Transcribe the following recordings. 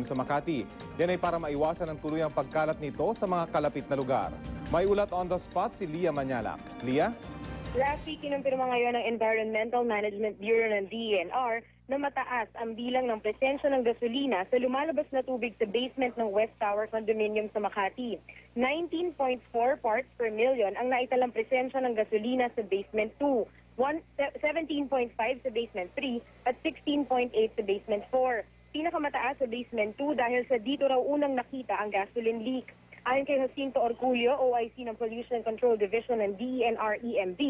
condominium sa Makati. Yan ay para maiwasan ang tuluyang pagkalat nito sa mga kalapit na lugar. May ulat on the spot si Lia Manyalak. Lia? Rafi, kinumpirma ngayon ng Environmental Management Bureau ng DENR na mataas ang bilang ng presensya ng gasolina sa lumalabas na tubig sa basement ng West Tower Condominium sa Makati. 19.4 parts per million ang naitalang presensya ng gasolina sa basement 2, one- se- 17.5 sa basement 3 at 16.8 sa basement 4. Pinakamataas sa basement 2 dahil sa dito raw unang nakita ang gasoline leak. Ayon kay Jacinto Orculio, OIC ng Pollution Control Division ng DENR-EMB,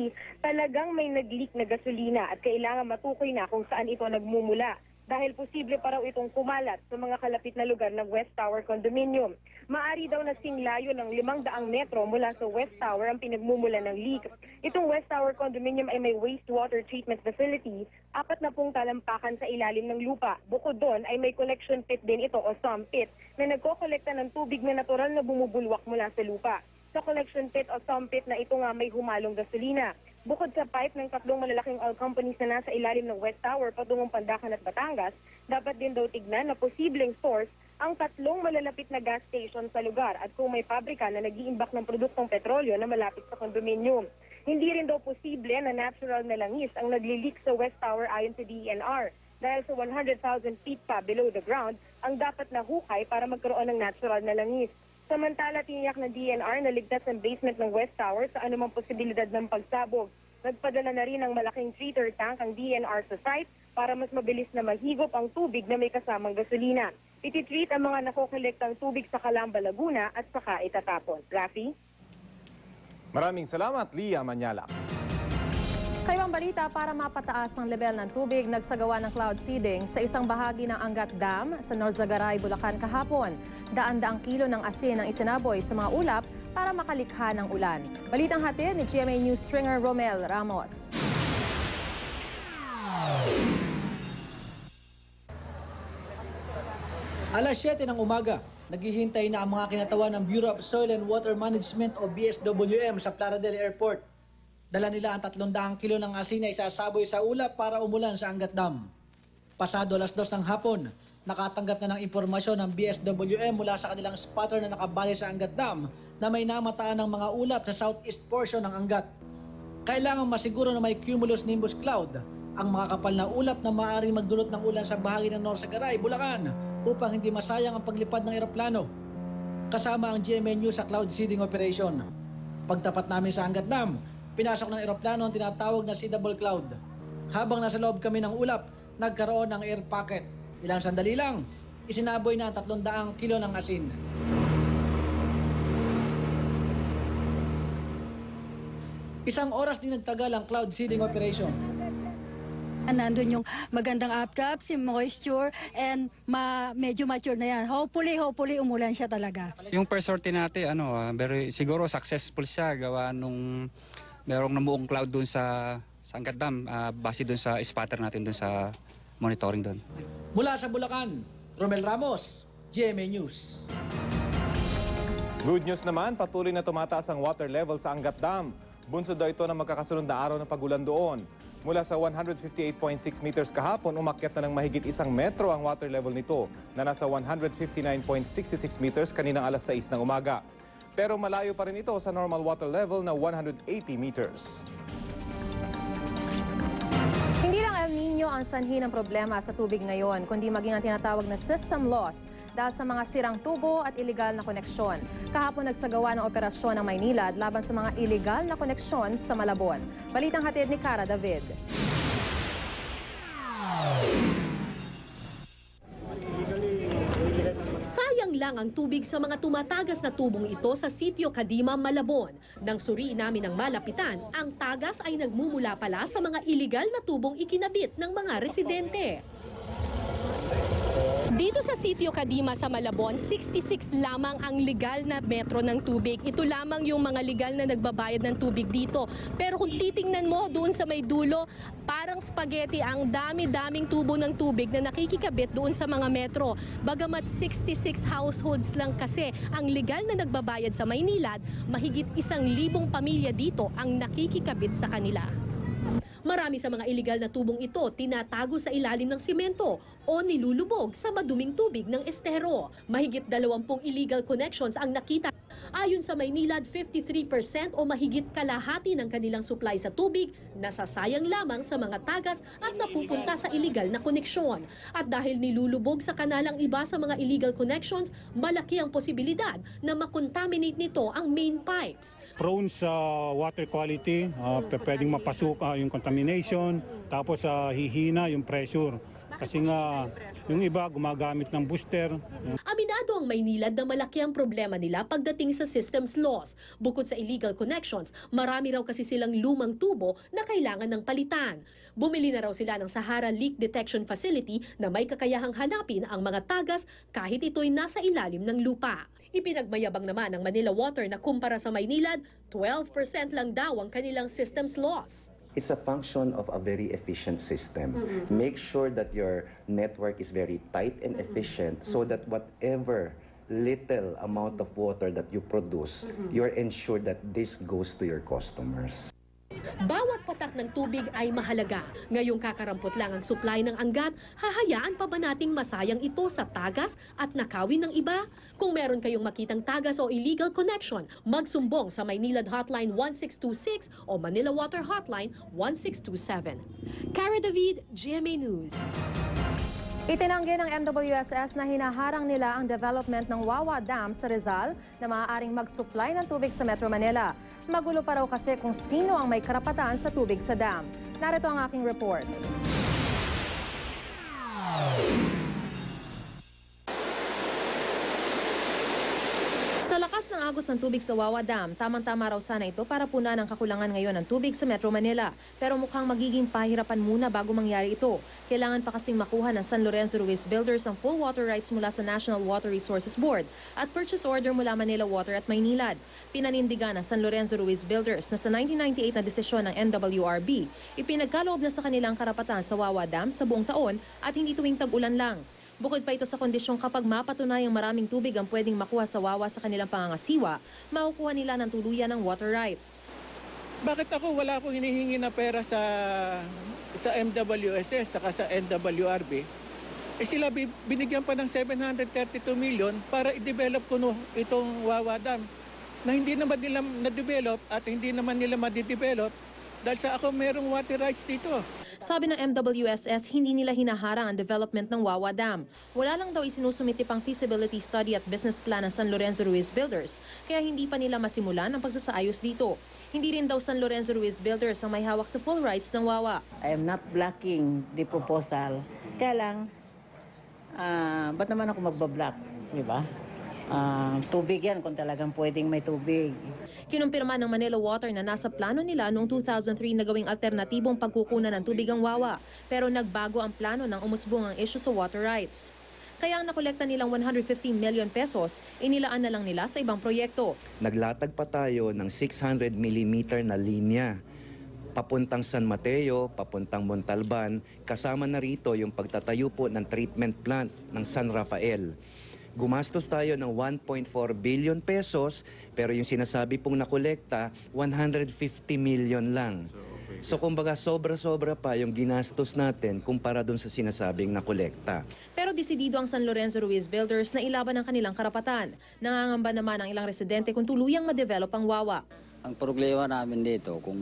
talagang may nag-leak na gasolina at kailangan matukoy na kung saan ito nagmumula dahil posible pa raw itong kumalat sa mga kalapit na lugar ng West Tower Condominium. Maari daw na singlayo ng 500 metro mula sa West Tower ang pinagmumula ng leak. Itong West Tower Condominium ay may wastewater treatment facility, apat na pong talampakan sa ilalim ng lupa. Bukod doon ay may collection pit din ito o sump pit na nagkokolekta ng tubig na natural na bumubulwak mula sa lupa. Sa collection pit o sump pit na ito nga may humalong gasolina. Bukod sa pipe ng tatlong malalaking oil companies na nasa ilalim ng West Tower patungong Pandacan at Batangas, dapat din daw tignan na posibleng source ang tatlong malalapit na gas station sa lugar at kung may pabrika na nag-iimbak ng produktong petrolyo na malapit sa kondominium. Hindi rin daw posible na natural na langis ang naglilik sa West Tower ayon sa DENR dahil sa 100,000 feet pa below the ground ang dapat na hukay para magkaroon ng natural na langis. Samantala, tiniyak ng DNR na ligtas ang basement ng West Tower sa anumang posibilidad ng pagsabog. Nagpadala na rin ng malaking treater tank ang DNR sa site para mas mabilis na mahigop ang tubig na may kasamang gasolina. Ititreat ang mga nakokolektang tubig sa Calamba, Laguna at saka itatapon. Rafi? Maraming salamat, Lia Manyalak. Sa ibang balita, para mapataas ang level ng tubig, nagsagawa ng cloud seeding sa isang bahagi ng Angat Dam sa Norzagaray, Bulacan kahapon. Daan-daang kilo ng asin ang isinaboy sa mga ulap para makalikha ng ulan. Balitang hatid ni GMA News stringer Romel Ramos. Alas 7 ng umaga, naghihintay na ang mga kinatawan ng Bureau of Soil and Water Management o BSWM sa Plaradel Airport. Dala nila ang 300 kilo ng asin na isasaboy sa ulap para umulan sa Angat Dam. Pasado alas 2 ng hapon, nakatanggap na ng impormasyon ng BSWM mula sa kanilang spotter na nakabali sa Angat Dam na may namataan ng mga ulap sa southeast portion ng Angat. Kailangan masiguro na may cumulus nimbus cloud ang mga kapal na ulap na maaaring magdulot ng ulan sa bahagi ng Norsagaray, Bulacan upang hindi masayang ang paglipad ng eroplano. Kasama ang GMA sa cloud seeding operation. Pagtapat namin sa Angat Dam, pinasok ng eroplano ang tinatawag na seedable cloud. Habang nasa loob kami ng ulap, nagkaroon ng air pocket. Ilang sandali lang, isinaboy na ang 300 kilo ng asin. Isang oras din nagtagal ang cloud seeding operation. nandun yung magandang upcap, si moisture, and ma medyo mature na yan. Hopefully, hopefully umulan siya talaga. Yung first sortie natin, ano, ah, very, siguro successful siya gawa nung merong namuong cloud doon sa sa Angkat Dam, ah, base doon sa spotter natin doon sa monitoring doon. Mula sa Bulacan, Romel Ramos, GMA News. Good news naman, patuloy na tumataas ang water level sa Angat Dam. Bunsod daw ito ng magkakasunod na araw ng pagulan doon. Mula sa 158.6 meters kahapon, umakyat na ng mahigit isang metro ang water level nito na nasa 159.66 meters kaninang alas 6 ng umaga. Pero malayo pa rin ito sa normal water level na 180 meters. Hindi lang El Nino ang sanhi ng problema sa tubig ngayon, kundi maging ang tinatawag na system loss dahil sa mga sirang tubo at iligal na koneksyon. Kahapon nagsagawa ng operasyon ng Maynila laban sa mga iligal na koneksyon sa Malabon. Balitang hatid ni Cara David. Lang ang tubig sa mga tumatagas na tubong ito sa sitio Kadima, Malabon. Nang suriin namin ang malapitan, ang tagas ay nagmumula pala sa mga iligal na tubong ikinabit ng mga residente. Dito sa sitio Kadima sa Malabon, 66 lamang ang legal na metro ng tubig. Ito lamang yung mga legal na nagbabayad ng tubig dito. Pero kung titingnan mo doon sa may dulo, parang spaghetti ang dami-daming tubo ng tubig na nakikikabit doon sa mga metro. Bagamat 66 households lang kasi ang legal na nagbabayad sa Maynilad, mahigit isang libong pamilya dito ang nakikikabit sa kanila. Marami sa mga iligal na tubong ito tinatago sa ilalim ng simento o nilulubog sa maduming tubig ng estero. Mahigit 20 illegal connections ang nakita. Ayon sa Maynilad, 53% o mahigit kalahati ng kanilang supply sa tubig nasasayang lamang sa mga tagas at napupunta sa illegal na koneksyon. At dahil nilulubog sa kanalang iba sa mga illegal connections, malaki ang posibilidad na makontaminate nito ang main pipes. prone sa water quality, uh, pwedeng mapasok ah, yung contamination, tapos ah, hihina yung pressure. Kasi nga, yung iba gumagamit ng booster, Aminado ang Maynilad na malaki ang problema nila pagdating sa systems loss. Bukod sa illegal connections, marami raw kasi silang lumang tubo na kailangan ng palitan. Bumili na raw sila ng Sahara Leak Detection Facility na may kakayahang hanapin ang mga tagas kahit ito'y nasa ilalim ng lupa. Ipinagmayabang naman ng Manila Water na kumpara sa Maynilad, 12% lang daw ang kanilang systems loss. It's a function of a very efficient system. Make sure that your network is very tight and efficient so that whatever little amount of water that you produce, you're ensured that this goes to your customers. Bawat patak ng tubig ay mahalaga. Ngayong kakarampot lang ang supply ng anggat, hahayaan pa ba nating masayang ito sa tagas at nakawin ng iba? Kung meron kayong makitang tagas o illegal connection, magsumbong sa Maynilad Hotline 1626 o Manila Water Hotline 1627. Cara David, GMA News. Itinanggi ng MWSS na hinaharang nila ang development ng Wawa Dam sa Rizal na maaaring mag-supply ng tubig sa Metro Manila. Magulo pa raw kasi kung sino ang may karapatan sa tubig sa dam. Narito ang aking report. Lakas ng agos ng tubig sa Wawa Dam, tamang-tama raw sana ito para punan ang kakulangan ngayon ng tubig sa Metro Manila. Pero mukhang magiging pahirapan muna bago mangyari ito. Kailangan pa kasing makuha ng San Lorenzo Ruiz Builders ang full water rights mula sa National Water Resources Board at purchase order mula Manila Water at Maynilad. Pinanindigan ng San Lorenzo Ruiz Builders na sa 1998 na desisyon ng NWRB, ipinagkaloob na sa kanilang karapatan sa Wawa Dam sa buong taon at hindi tuwing tag-ulan lang. Bukod pa ito sa kondisyong kapag mapatunayang maraming tubig ang pwedeng makuha sa wawa sa kanilang pangangasiwa, makukuha nila ng tuluyan ng water rights. bakit ako wala akong hinihingi na pera sa sa MWSS saka sa NWRB? Eh sila bi- binigyan pa ng 732 million para i-develop ko no, itong Wawa Dam na hindi naman nila na-develop at hindi naman nila madidevelop dahil sa ako merong water rights dito. Sabi ng MWSS, hindi nila hinaharang ang development ng Wawa Dam. Wala lang daw isinusumiti pang feasibility study at business plan ng San Lorenzo Ruiz Builders, kaya hindi pa nila masimulan ang pagsasaayos dito. Hindi rin daw San Lorenzo Ruiz Builders ang may hawak sa full rights ng Wawa. I am not blocking the proposal. Kaya lang, ah, ba't naman ako magbablock? Di ba? Ah, tubig yan kung talagang pwedeng may tubig. Kinumpirma ng Manila Water na nasa plano nila noong 2003 na gawing alternatibong pagkukunan ng tubig ang Wawa, pero nagbago ang plano nang umusbong ang issue sa water rights. Kaya ang nakolekta nilang 150 million pesos, inilaan na lang nila sa ibang proyekto. Naglatag pa tayo ng 600 mm na linya papuntang San Mateo, papuntang Montalban, kasama na rito yung pagtatayo po ng treatment plant ng San Rafael. Gumastos tayo ng 1.4 billion pesos, pero yung sinasabi pong nakolekta, 150 million lang. So kumbaga sobra-sobra pa yung ginastos natin kumpara dun sa sinasabing nakolekta. Pero desidido ang San Lorenzo Ruiz Builders na ilaban ang kanilang karapatan. Nangangamba naman ang ilang residente kung tuluyang ma-develop ang Wawa. Ang problema namin dito, kung